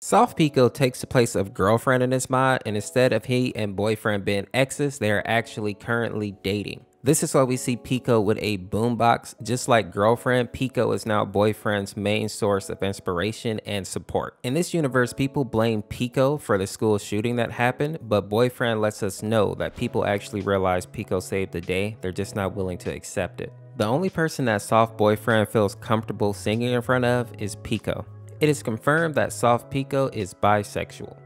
Soft Pico takes the place of girlfriend in this mod, and instead of he and boyfriend being exes, they are actually currently dating. This is why we see Pico with a boombox. Just like girlfriend, Pico is now boyfriend's main source of inspiration and support. In this universe, people blame Pico for the school shooting that happened, but boyfriend lets us know that people actually realize Pico saved the day, they're just not willing to accept it. The only person that soft boyfriend feels comfortable singing in front of is Pico. It is confirmed that Soft Pico is bisexual.